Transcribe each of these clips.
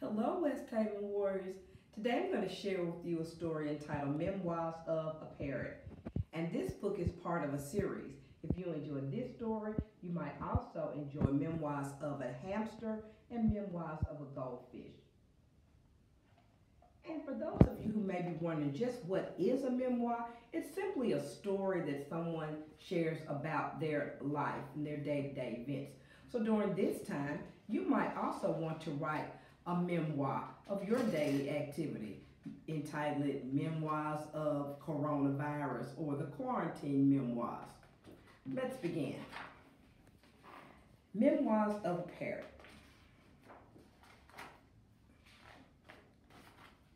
Hello, Westhaven Warriors. Today I'm going to share with you a story entitled Memoirs of a Parrot. And this book is part of a series. If you enjoy this story, you might also enjoy Memoirs of a Hamster and Memoirs of a Goldfish. And for those of you who may be wondering just what is a memoir, it's simply a story that someone shares about their life and their day-to-day events. So during this time, you might also want to write a memoir of your daily activity entitled Memoirs of Coronavirus or the Quarantine Memoirs. Let's begin. Memoirs of a Parrot.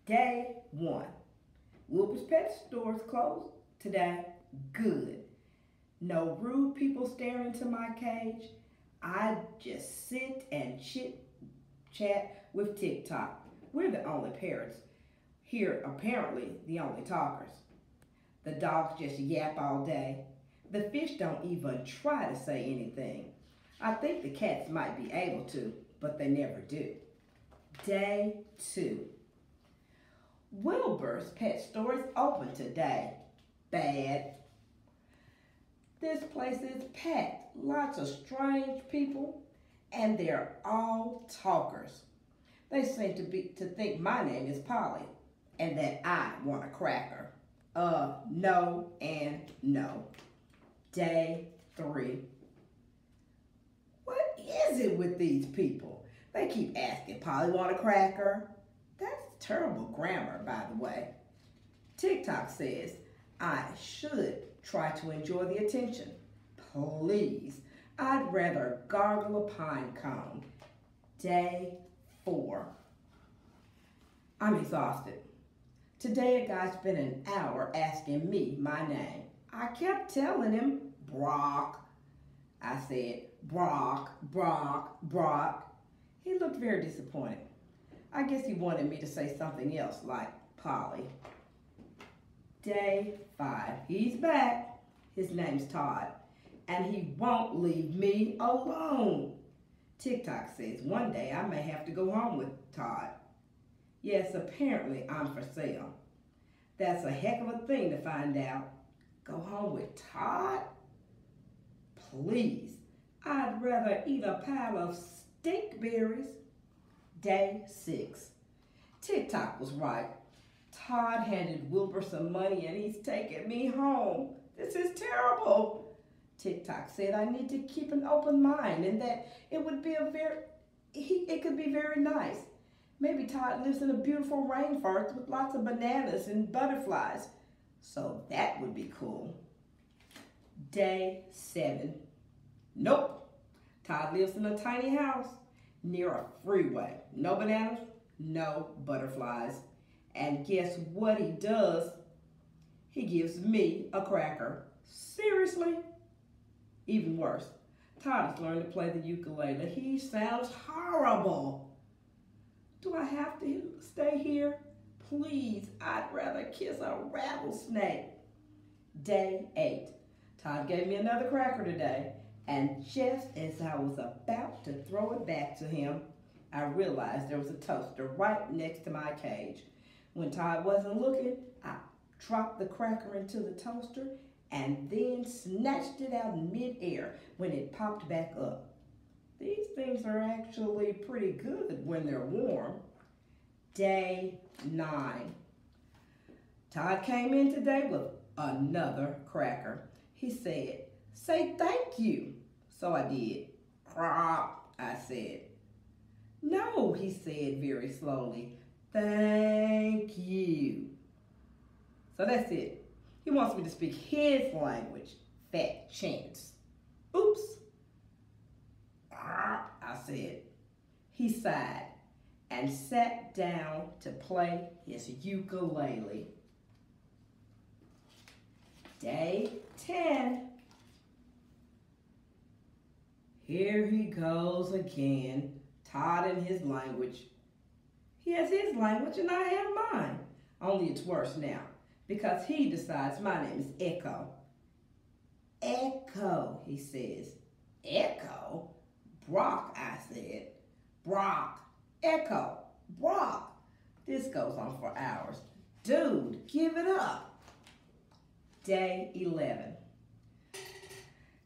Day one. Wilbur's Pet Store is closed today. Good. No rude people staring into my cage. I just sit and chit chat with TikTok. We're the only parents Here, apparently, the only talkers. The dogs just yap all day. The fish don't even try to say anything. I think the cats might be able to, but they never do. Day two. Wilbur's Pet Store is open today. Bad. This place is packed. Lots of strange people, and they're all talkers. They seem to be to think my name is Polly, and that I want a cracker. Uh, no and no. Day three. What is it with these people? They keep asking Polly want a cracker. That's terrible grammar, by the way. TikTok says, I should try to enjoy the attention. Please, I'd rather gargle a pine cone. Day four. I'm exhausted. Today a guy spent an hour asking me my name. I kept telling him, Brock. I said, Brock, Brock, Brock. He looked very disappointed. I guess he wanted me to say something else like Polly. Day five. He's back. His name's Todd. And he won't leave me alone. TikTok says one day I may have to go home with Todd. Yes, apparently I'm for sale. That's a heck of a thing to find out. Go home with Todd? Please, I'd rather eat a pile of stink berries Day six. TikTok was right. Todd handed Wilbur some money and he's taking me home. This is terrible. TikTok said I need to keep an open mind and that it would be a very, he, it could be very nice. Maybe Todd lives in a beautiful rainforest with lots of bananas and butterflies. So that would be cool. Day seven. Nope. Todd lives in a tiny house near a freeway. No bananas, no butterflies. And guess what he does? He gives me a cracker. Seriously? Even worse, Todd has learned to play the ukulele. He sounds horrible. Do I have to stay here? Please, I'd rather kiss a rattlesnake. Day eight. Todd gave me another cracker today. And just as I was about to throw it back to him, I realized there was a toaster right next to my cage. When Todd wasn't looking, I dropped the cracker into the toaster and then snatched it out in midair when it popped back up. These things are actually pretty good when they're warm. Day nine. Todd came in today with another cracker. He said, say thank you. So I did. Crop, I said. No, he said very slowly. Thank you. So that's it. He wants me to speak his language. Fat chance. Oops. I said. He sighed and sat down to play his ukulele. Day 10. Here he goes again, Todd in his language. He has his language and I have mine. Only it's worse now because he decides my name is Echo. Echo, he says. Echo? Brock, I said. Brock. Echo. Brock, this goes on for hours. Dude, give it up. Day 11.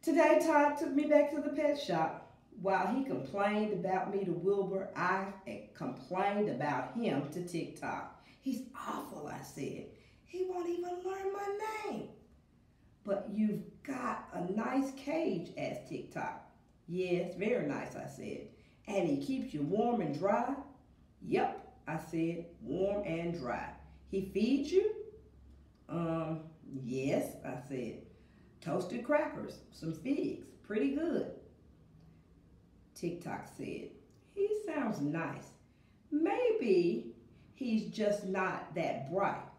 Today, Todd took me back to the pet shop. While he complained about me to Wilbur, I complained about him to TikTok. He's awful, I said. He won't even learn my name. But you've got a nice cage, asked TikTok. Yes, very nice, I said. And he keeps you warm and dry? Yep, I said, warm and dry. He feeds you? Um, yes, I said. Toasted crackers, some figs, pretty good. TikTok said, he sounds nice. Maybe he's just not that bright.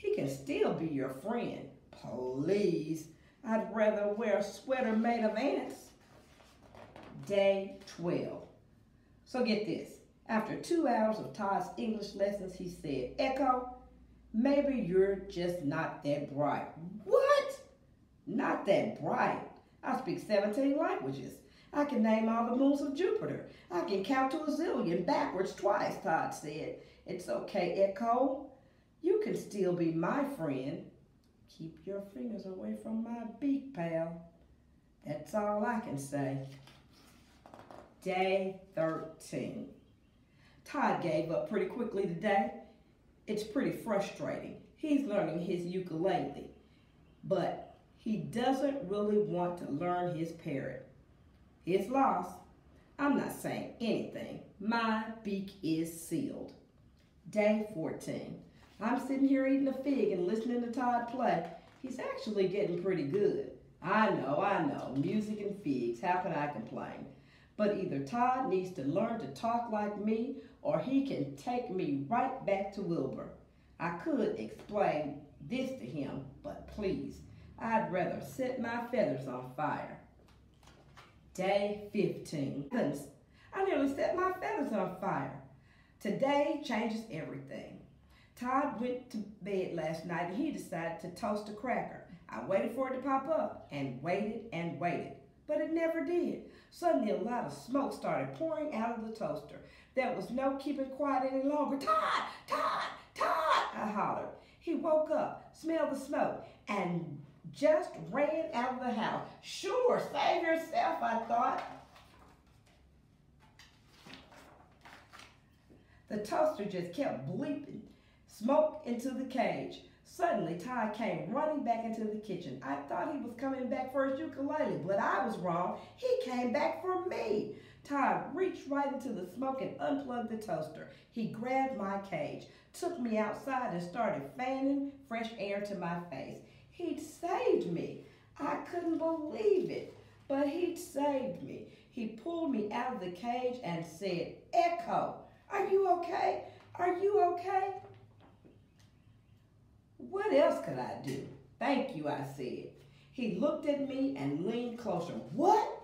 He can still be your friend. Please, I'd rather wear a sweater made of ants. Day 12. So get this. After two hours of Todd's English lessons, he said, Echo, maybe you're just not that bright. What? Not that bright. I speak 17 languages. I can name all the moons of Jupiter. I can count to a zillion backwards twice, Todd said. It's okay, Echo. You can still be my friend. Keep your fingers away from my beak, pal. That's all I can say. Day 13. Todd gave up pretty quickly today. It's pretty frustrating. He's learning his ukulele, but he doesn't really want to learn his parrot. His loss. I'm not saying anything. My beak is sealed. Day 14. I'm sitting here eating a fig and listening to Todd play. He's actually getting pretty good. I know, I know, music and figs, how can I complain? But either Todd needs to learn to talk like me or he can take me right back to Wilbur. I could explain this to him, but please, I'd rather set my feathers on fire. Day 15. I nearly set my feathers on fire. Today changes everything. Todd went to bed last night and he decided to toast a cracker. I waited for it to pop up and waited and waited, but it never did. Suddenly, a lot of smoke started pouring out of the toaster. There was no keeping quiet any longer. Todd! Todd! Todd! I hollered. He woke up, smelled the smoke, and just ran out of the house. Sure, save yourself, I thought. The toaster just kept bleeping smoke into the cage. Suddenly, Todd came running back into the kitchen. I thought he was coming back for his ukulele, but I was wrong. He came back for me. Todd reached right into the smoke and unplugged the toaster. He grabbed my cage, took me outside, and started fanning fresh air to my face. He'd saved me. I couldn't believe it, but he'd saved me. He pulled me out of the cage and said, Echo, are you okay? Are you okay? What else could I do? Thank you, I said. He looked at me and leaned closer. What?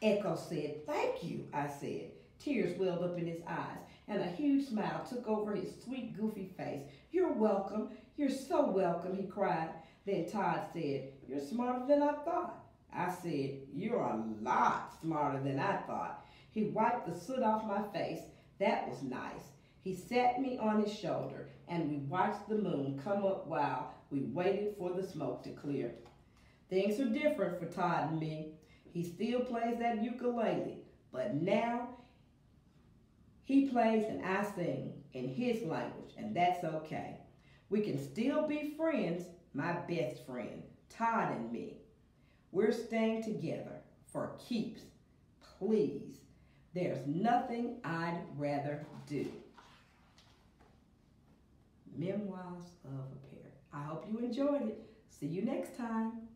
Echo said, thank you, I said. Tears welled up in his eyes, and a huge smile took over his sweet, goofy face. You're welcome. You're so welcome, he cried. Then Todd said, you're smarter than I thought. I said, you're a lot smarter than I thought. He wiped the soot off my face. That was nice. He sat me on his shoulder, and we watched the moon come up while we waited for the smoke to clear. Things are different for Todd and me. He still plays that ukulele, but now he plays and I sing in his language, and that's okay. We can still be friends, my best friend, Todd and me. We're staying together for keeps. Please, there's nothing I'd rather do. Memoirs of a Parrot. I hope you enjoyed it. See you next time.